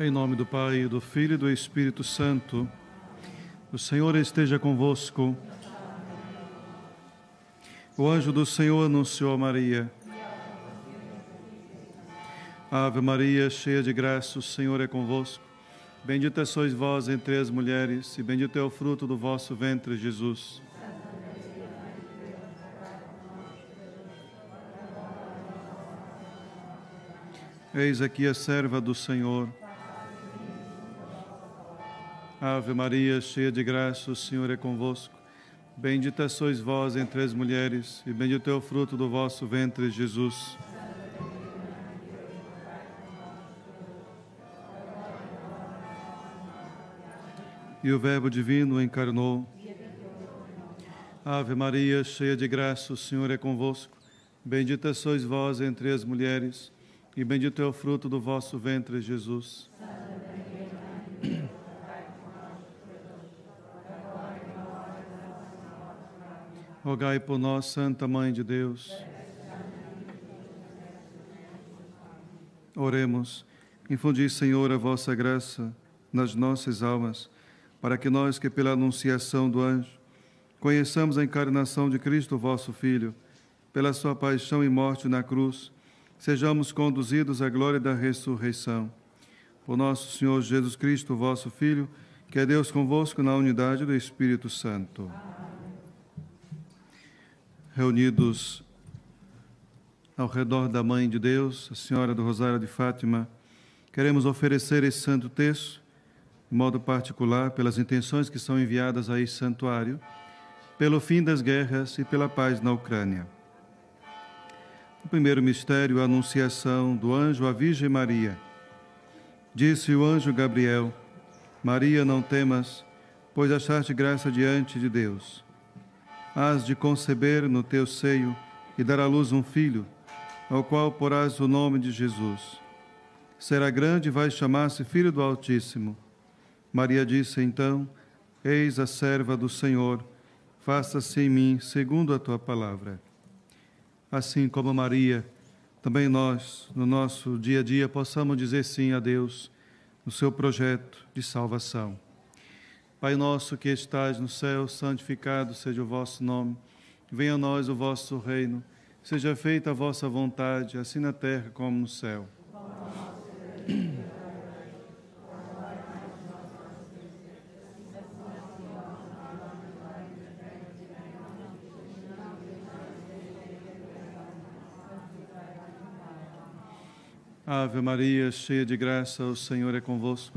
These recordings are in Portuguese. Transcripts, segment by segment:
Em nome do Pai, do Filho e do Espírito Santo, o Senhor esteja convosco. O anjo do Senhor anunciou a Maria. Ave Maria, cheia de graça, o Senhor é convosco. Bendita sois vós entre as mulheres, e bendito é o fruto do vosso ventre, Jesus. Eis aqui a serva do Senhor. Ave Maria, cheia de graça, o Senhor é convosco. Bendita sois vós entre as mulheres, e bendito é o fruto do vosso ventre, Jesus. E o Verbo Divino encarnou. Ave Maria, cheia de graça, o Senhor é convosco. Bendita sois vós entre as mulheres, e bendito é o fruto do vosso ventre, Jesus. Rogai por nós, Santa Mãe de Deus. Oremos. Infundi, Senhor, a vossa graça nas nossas almas, para que nós, que pela anunciação do anjo, conheçamos a encarnação de Cristo, vosso Filho, pela sua paixão e morte na cruz, sejamos conduzidos à glória da ressurreição. Por nosso Senhor Jesus Cristo, vosso Filho, que é Deus convosco na unidade do Espírito Santo. Reunidos ao redor da Mãe de Deus, a Senhora do Rosário de Fátima, queremos oferecer esse santo texto, de modo particular, pelas intenções que são enviadas a esse santuário, pelo fim das guerras e pela paz na Ucrânia. O primeiro mistério, a anunciação do anjo à Virgem Maria. Disse o anjo Gabriel: Maria, não temas, pois achaste graça diante de Deus. Hás de conceber no teu seio e dar à luz um filho, ao qual porás o nome de Jesus. Será grande e vai chamar-se Filho do Altíssimo. Maria disse então: Eis a serva do Senhor, faça-se em mim segundo a tua palavra. Assim como Maria, também nós, no nosso dia a dia, possamos dizer sim a Deus no seu projeto de salvação. Pai nosso que estais no céu, santificado seja o vosso nome. Venha a nós o vosso reino. Seja feita a vossa vontade, assim na terra como no céu. Ave Maria, cheia de graça, o Senhor é convosco.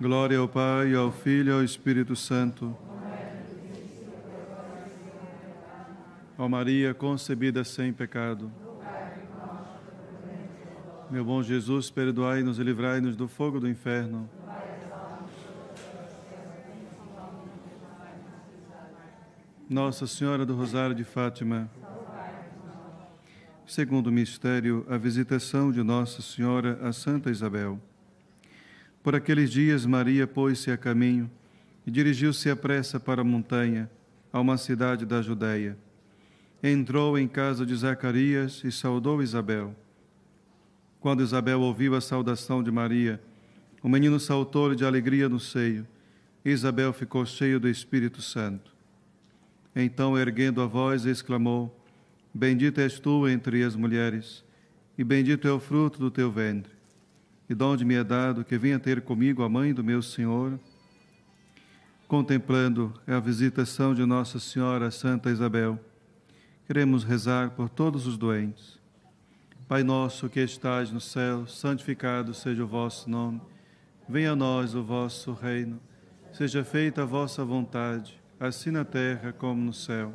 Glória ao Pai, ao Filho e ao Espírito Santo. Ó Maria, concebida sem pecado. Meu bom Jesus, perdoai-nos e livrai-nos do fogo do inferno. Nossa Senhora do Rosário de Fátima. Segundo mistério, a visitação de Nossa Senhora a Santa Isabel. Por aqueles dias, Maria pôs-se a caminho e dirigiu-se à pressa para a montanha, a uma cidade da Judéia. Entrou em casa de Zacarias e saudou Isabel. Quando Isabel ouviu a saudação de Maria, o menino saltou-lhe de alegria no seio. Isabel ficou cheia do Espírito Santo. Então, erguendo a voz, exclamou: Bendita és tu entre as mulheres, e bendito é o fruto do teu ventre e de onde me é dado que venha ter comigo a mãe do meu Senhor, contemplando a visitação de Nossa Senhora Santa Isabel, queremos rezar por todos os doentes. Pai nosso que estais no céu, santificado seja o vosso nome. Venha a nós o vosso reino. Seja feita a vossa vontade, assim na terra como no céu.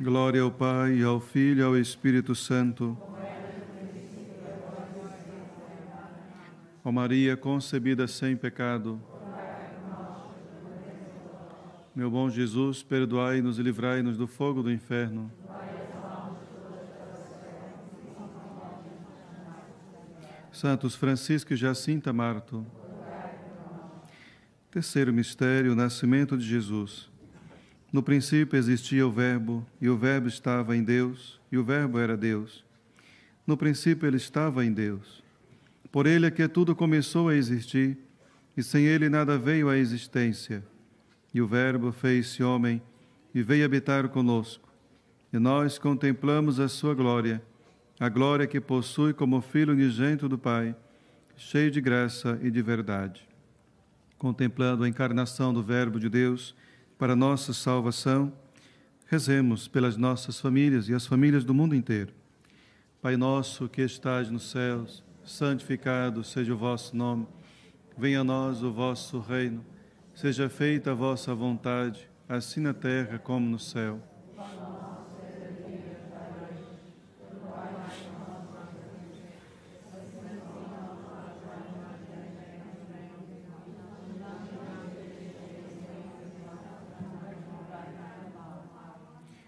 Glória ao Pai, ao Filho e ao Espírito Santo. Ó Maria concebida sem pecado, meu bom Jesus, perdoai-nos e livrai-nos do fogo do inferno. Santos Francisco e Jacinta Marto. Terceiro mistério, o nascimento de Jesus. No princípio existia o Verbo, e o Verbo estava em Deus, e o Verbo era Deus. No princípio ele estava em Deus. Por ele é que tudo começou a existir, e sem ele nada veio à existência. E o Verbo fez-se homem e veio habitar conosco. E nós contemplamos a sua glória, a glória que possui como Filho unigênito do Pai, cheio de graça e de verdade. Contemplando a encarnação do Verbo de Deus para nossa salvação, rezemos pelas nossas famílias e as famílias do mundo inteiro. Pai nosso que estás nos céus, santificado seja o vosso nome. Venha a nós o vosso reino. Seja feita a vossa vontade, assim na terra como no céu.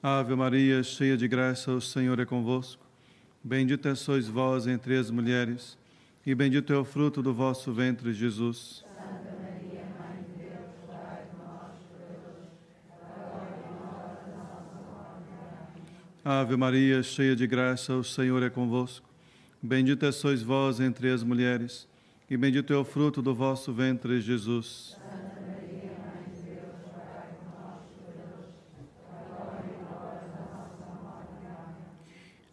Ave Maria, cheia de graça, o Senhor é convosco. Bendita sois vós entre as mulheres, e bendito é o fruto do vosso ventre, Jesus. Ave Maria, cheia de graça, o Senhor é convosco. Bendita sois vós entre as mulheres, e bendito é o fruto do vosso ventre, Jesus.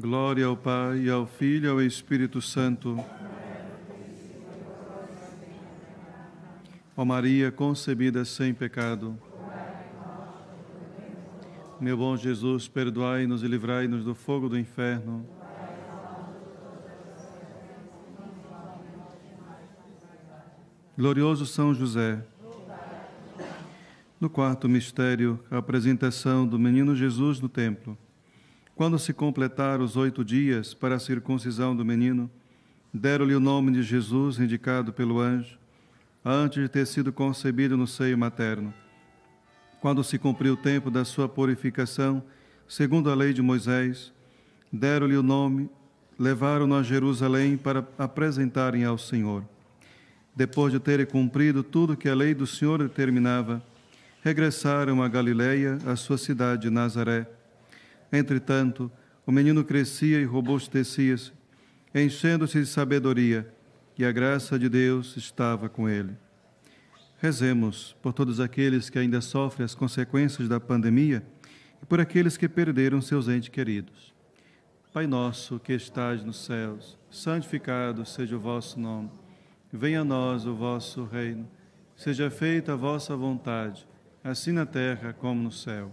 Glória ao Pai, ao Filho e ao Espírito Santo. Ó Maria concebida sem pecado. Meu bom Jesus, perdoai-nos e livrai-nos do fogo do inferno. Glorioso São José. No quarto mistério, a apresentação do menino Jesus no templo. Quando se completaram os oito dias para a circuncisão do menino, deram-lhe o nome de Jesus, indicado pelo anjo, antes de ter sido concebido no seio materno. Quando se cumpriu o tempo da sua purificação, segundo a lei de Moisés, deram-lhe o nome, levaram-no a Jerusalém para apresentarem ao Senhor. Depois de terem cumprido tudo que a lei do Senhor determinava, regressaram a Galiléia, a sua cidade de Nazaré. Entretanto, o menino crescia e robustecia-se, enchendo-se de sabedoria, e a graça de Deus estava com ele. Rezemos por todos aqueles que ainda sofrem as consequências da pandemia e por aqueles que perderam seus entes queridos. Pai nosso que estais nos céus, santificado seja o vosso nome. Venha a nós o vosso reino. Seja feita a vossa vontade, assim na terra como no céu.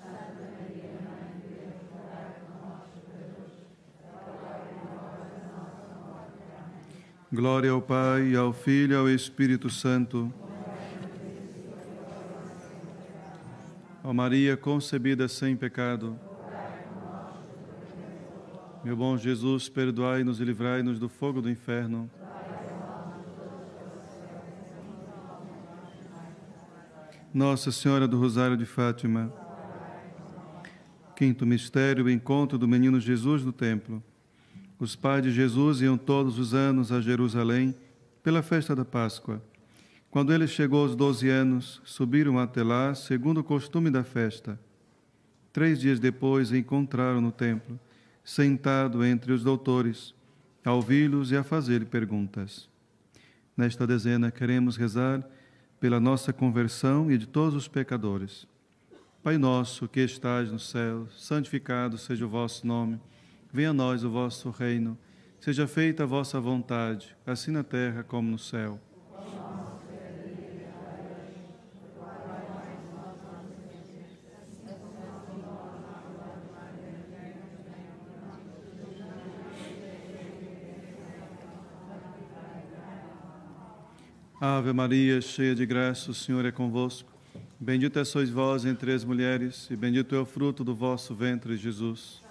Glória ao Pai, ao Filho e ao Espírito Santo. Ó Maria concebida sem pecado. Meu bom Jesus, perdoai-nos e livrai-nos do fogo do inferno. Nossa Senhora do Rosário de Fátima. Quinto mistério, o encontro do menino Jesus no templo. Os pais de Jesus iam todos os anos a Jerusalém pela festa da Páscoa. Quando ele chegou aos doze anos, subiram até lá, segundo o costume da festa. Três dias depois, encontraram no templo, sentado entre os doutores, a ouvi-los e a fazer perguntas. Nesta dezena, queremos rezar pela nossa conversão e de todos os pecadores. Pai nosso que estais no céu, santificado seja o vosso nome. Venha a nós o vosso reino. Seja feita a vossa vontade, assim na terra como no céu. Ave Maria, cheia de graça, o Senhor é convosco. Bendita sois vós entre as mulheres, e bendito é o fruto do vosso ventre, Jesus.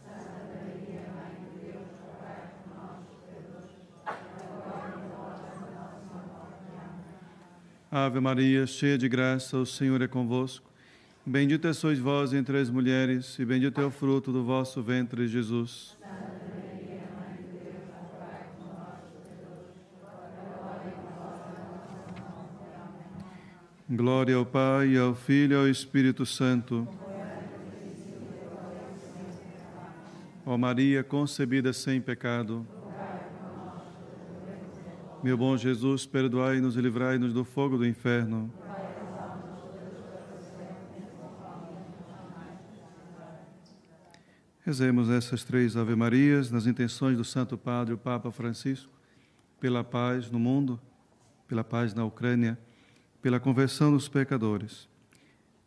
Ave Maria, cheia de graça, o Senhor é convosco. Bendita sois vós entre as mulheres, e bendito é o fruto do vosso ventre, Jesus. Glória ao Pai, ao Filho e ao Espírito Santo. Ó Maria concebida sem pecado. Meu bom Jesus, perdoai-nos e livrai-nos do fogo do inferno. Rezemos essas três Ave-Marias nas intenções do Santo Padre, o Papa Francisco, pela paz no mundo, pela paz na Ucrânia pela conversão dos pecadores.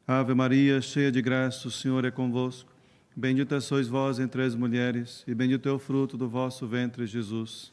Ave Maria, cheia de graça, o Senhor é convosco. Bendita sois vós entre as mulheres, e bendito é o fruto do vosso ventre, Jesus.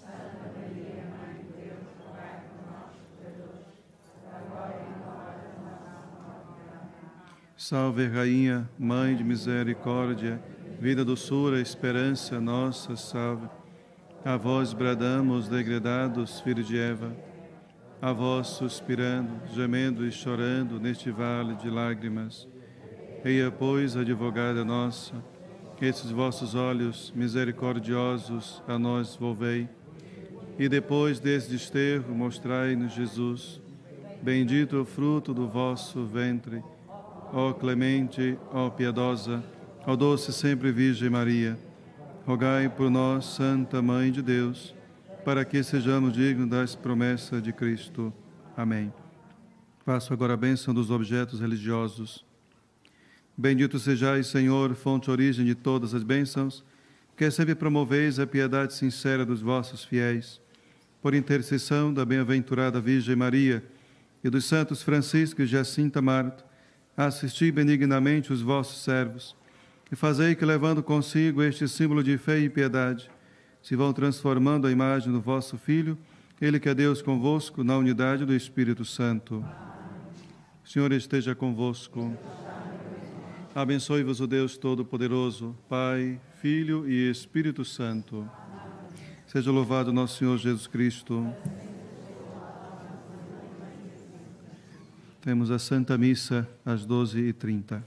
Salve, Rainha, Mãe de misericórdia, vida, doçura, esperança nossa, salve. A vós bradamos, degredados, filhos de Eva a vós suspirando, gemendo e chorando neste vale de lágrimas. Eia, pois, advogada nossa, esses vossos olhos misericordiosos a nós volvei, e depois deste desterro mostrai-nos Jesus. Bendito o fruto do vosso ventre, ó clemente, ó piedosa, ó doce sempre Virgem Maria. Rogai por nós, Santa Mãe de Deus, para que sejamos dignos das promessas de Cristo. Amém. Faço agora a bênção dos objetos religiosos. Bendito sejais, Senhor, fonte origem de todas as bênçãos, que sempre promoveis a piedade sincera dos vossos fiéis. Por intercessão da bem-aventurada Virgem Maria e dos santos Francisco e Jacinta Marto, assisti benignamente os vossos servos e fazei que, levando consigo este símbolo de fé e piedade, se vão transformando a imagem do vosso Filho, Ele que é Deus convosco, na unidade do Espírito Santo. O Senhor esteja convosco. Abençoe-vos o Deus Todo-Poderoso, Pai, Filho e Espírito Santo. Seja louvado nosso Senhor Jesus Cristo. Temos a Santa Missa às 12h30.